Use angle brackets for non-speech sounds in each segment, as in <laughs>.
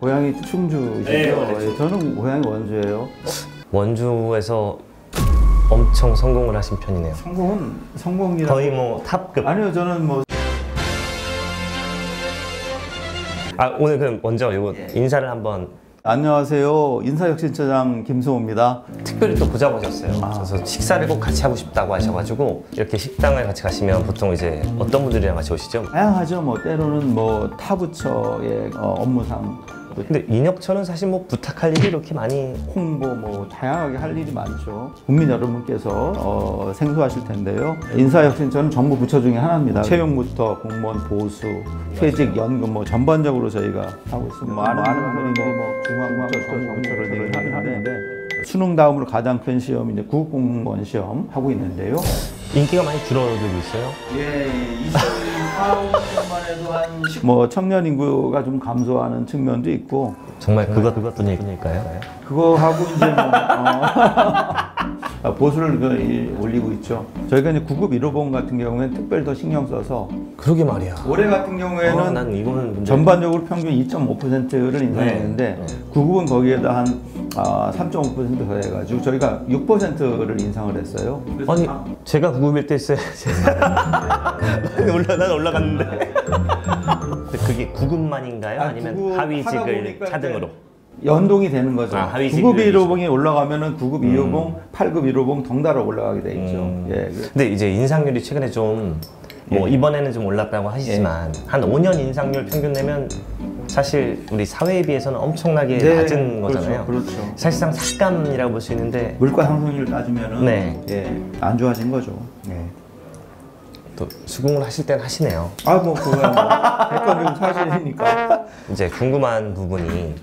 고향이 충주시죠? 네, 원래죠. 예, 저는 고향이 원주예요. 원주에서 엄청 성공을 하신 편이네요. 성공은 성공이라. 거의 뭐 탑급. 아니요, 저는 뭐 아 오늘 그럼 먼저 이거 예. 인사를 한번 안녕하세요. 인사혁신처장 김수호입니다. 특별히 또 보자고 하셨어요. 아. 그래서 식사를 꼭 같이 하고 싶다고 하셔가지고 이렇게 식당을 같이 가시면 보통 이제 어떤 분들이랑 같이 오시죠? 다양하죠. 뭐 때로는 뭐 타부처의 어, 업무상 또 근데 인혁철은 사실 뭐 부탁할 일이 이렇게 많이 홍보 뭐 다양하게 할 일이 많죠. 국민 여러분께서 어, 생소하실 텐데요. 인사혁신처는 정부 부처 중에 하나입니다. 채용부터 공무원 보수, 퇴직, 연금 뭐 전반적으로 저희가 하고 있습니다. 많은 많은 분들이 뭐 중앙부처, 정부처를 얘기를 하는데 수능 다음으로 가장 큰 시험이 이제 국공무원 시험 하고 있는데요. 인기가 많이 줄어들고 있어요. 예, 24, 5년만 해도 한 뭐 청년 인구가 좀 감소하는 측면도 있고 정말 그것 그것뿐일까요? 그거 하고 이제 뭐 어, <laughs> 보수를 그 일- 올리고 있죠. 저희가 이제 구급 1호봉 같은 경우에는 특별히 더 신경 써서 그러게 말이야. 올해 같은 경우에는 어, 난 이거는 근데 전반적으로 평균 2.5%를 인상했는데 구급은 거기에다 한 아, 3.5% 더해가지고 저희가 6%를 인상을 했어요. 아니 다- 제가 구급일 때 있어요. <laughs> 올라 난 올라갔는데. 근데 그게 구급만인가요? 아, 아니면 구급 하위직을 차등으로? 연동이 되는 거죠. 아, 하위직 9급 비율이죠. 1호봉이 올라가면은 9급 2호봉, 8급 1호봉 덩달아 올라가게 돼 있죠. 음. 예. 그- 근데 이제 인상률이 최근에 좀 뭐 예. 이번에는 좀 올랐다고 하시지만 한 5년 인상률 평균 내면 사실 우리 사회에 비해서는 엄청나게 네, 낮은 그렇죠, 거잖아요. 그렇죠. 사실상 삭감이라고 볼 수 있는데 물가 상승률 따지면은 네. 예, 안 좋아진 거죠. 예. 또 수긍을 하실 땐 하시네요. 아, 뭐 그거야 뭐 사실이니까. <laughs> 이제 궁금한 부분이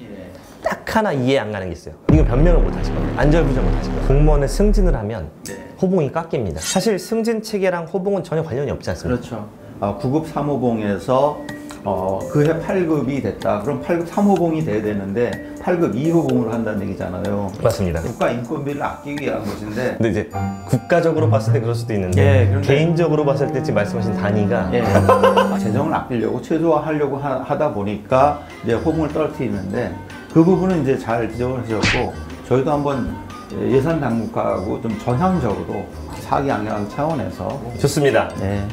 딱 하나 이해 안 가는 게 있어요. 이거 변명을 못 하실 겁니다. 안절부절 못 하실 거예요. 공무원은 승진을 하면 호봉이 깎입니다. 사실 승진 체계랑 호봉은 전혀 관련이 없지 않습니까? 그렇죠. 아, 9급 3호봉에서 어, 그해 8급이 됐다. 그럼 8급 3호봉이 돼야 되는데 8급 2호봉으로 한다는 얘기잖아요. 맞습니다. 국가 인건비를 아끼기 위한 것인데 근데 이제 국가적으로 봤을 때 그럴 수도 있는데 예, 그런데- 개인적으로 봤을 때 지금 말씀하신 단위가 예. 재정을 아끼려고 최소화하려고 하, 하다 보니까 이제 호봉을 떨어뜨리는데 그 부분은 이제 잘 지적을 하셨고 저희도 한번 예산 당국하고 좀 전향적으로 사기 양양 차원에서 좋습니다. 네.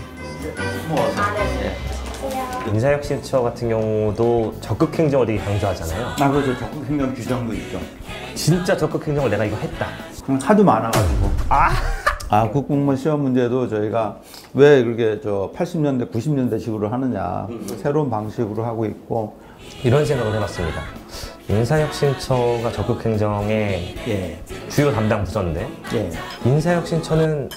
인사혁신처 같은 경우도 적극 행정을 되게 강조하잖아요. 아 그렇죠 적극 행정 규정도 있죠. 진짜 적극 행정을 내가 이거 했다. 그럼 하도 많아가지고. 아. 국공무원 시험 문제도 저희가 왜 그렇게 저 80년대, 90년대 식으로 하느냐. 새로운 방식으로 하고 있고. 이런 생각을 해봤습니다. 인사혁신처가 적극 행정의 예. 주요 담당 부서인데 예. 인사혁신처는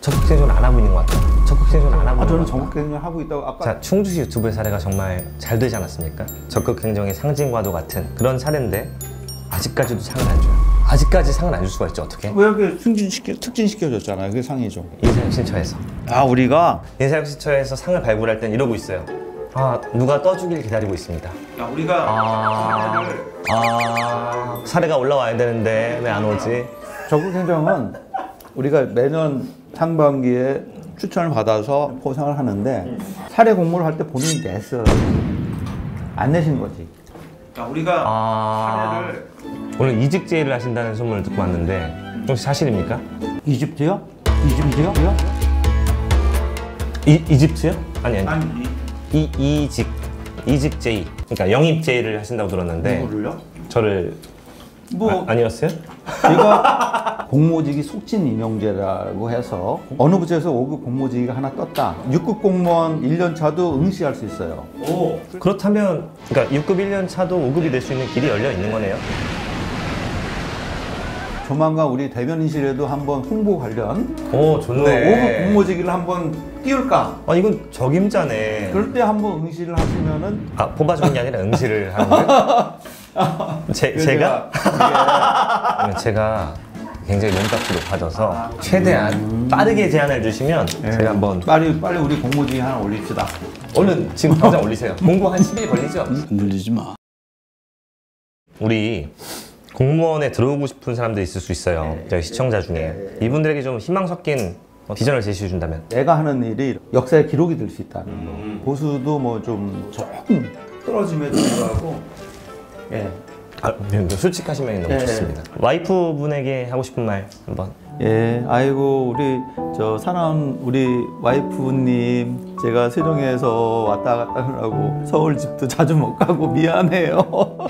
적극 행정을 안 하고 있는 것 같아요. 적극 행정을 안 하고 아, 저는 것 같아요. 전국 행정 하고 있다고 아까 자, 충주시 유튜브의 사례가 정말 잘 되지 않았습니까? 적극 행정의 상징과도 같은 그런 사례인데 아직까지도 상을 안 줘요. 아직까지 상을 안 줄 수가 있죠. 어떻게? 왜 이렇게 승진시켜, 특진시켜줬잖아요. 그게 상이죠. 인사혁신처에서 아, 우리가 인사혁신처에서 상을 발굴할 땐 이러고 있어요. 아 누가 떠주길 기다리고 있습니다. 야, 우리가 아, 아 사례가 올라와야 되는데 왜 안 오지? 적극 행정은 우리가 매년 상반기에 추천을 받아서 포상을 하는데 사례 공모를 할 때 본인이 냈어요. 안 내신 거지. 자, 우리가 아 오늘 이직 제의를 하신다는 소문을 듣고 왔는데 혹시 사실입니까? 이집트요? 이집트요? 이 이집트요? 아니 아니 아니, 이 이직 이직 제의 그러니까 영입 제의를 하신다고 들었는데 누구를요? 저를 뭐 아, 니었어요 제가 <laughs> 공모직이 속진 임용제라고 해서 어느 부처에서 5급 공모직이 하나 떴다. 6급 공무원 1년 차도 응시할 수 있어요. 그렇다면 그러니까 6급 1년 차도 5급이 될 수 있는 길이 열려 있는 거네요. 조만간 우리 대변인실에도 한번 홍보 관련 오그 5급 공모직을 한번 띄울까? 아 이건 적임자네. 그럴 때 한번 응시를 하시면은 아 뽑아주는 게 아니라 응시를 하는 거예요? <laughs> 제, 제가? 그러면 제가 굉장히 몸값이 높아져서 최대한 빠르게 제안을 주시면 제가 한번 빨리 빨리 우리 공모직 하나 올립시다. 얼른 지금 당장 올리세요. 공부 한 10일 걸리죠? 늘리지 마. 우리 공무원에 들어오고 싶은 사람들이 있을 수 있어요. 저희 시청자 중에 이분들에게 좀 희망 섞인 어, 비전을 제시해 준다면 내가 하는 일이 역사의 기록이 될 수 있다는 거. 보수도 뭐 좀 조금 떨어짐에도 불구하고 예. 아, 네, 솔직하시면 너무 네. 좋습니다. 와이프분에게 하고 싶은 말 한번. 예, 아이고 우리 저 사랑하는 우리 와이프님 제가 세종에서 왔다 갔다 하느라고 서울 집도 자주 못 가고 미안해요. <laughs>